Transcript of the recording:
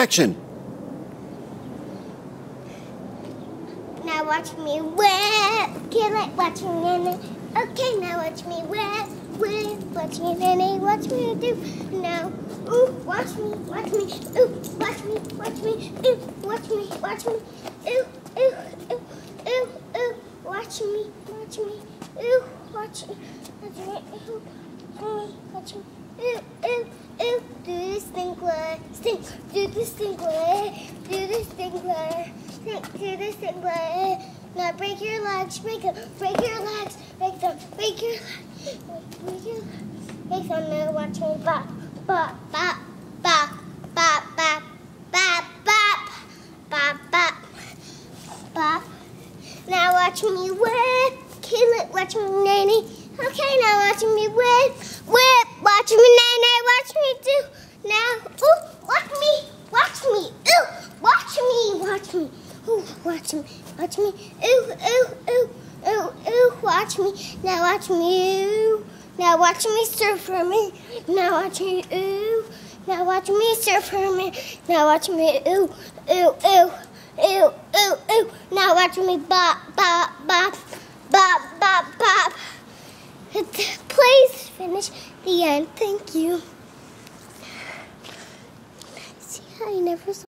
action. Now watch me whip. Kill it, watch me nae nae. Okay, now watch me whip. Whip, watch me nae nae. Watch me do. Now, ooh, watch me, watch me. Ooh, watch me, watch me. Ooh, watch me, watch me. Ooh, ooh, ooh, ooh, ooh. Watch me, watch me. Ooh, watch me, watch me. Ooh, watch me. Ooh. Stink. Do this thing, Do this thing, Stink. Do this thing, Now break your legs. Break them. Break your legs. Break them. Break your legs. Break your legs. Break them. Now watch me bop, bop, bop, bop, bop, bop, bop, bop, bop, bop, bop. Now watch me whip. Kill it. Watch me nanny. Okay, now watch me whip, whip. Watch me nanny. Watch me do. Now, ooh, watch me. Watch me. Ooh, watch Watch me. Ooh, watch me. Watch me. Ooh, ooh, ooh, ooh, ooh. Watch me. Now watch me. Ooh. Now watch me surf for me. Now watch me. Ooh. Now watch me surf for me. Now watch me. Ooh, ooh, ooh. Ooh, ooh, ooh. Now watch me bop, bop, bop, bop, bop, bop. Please finish the end. Thank you. See, I never saw.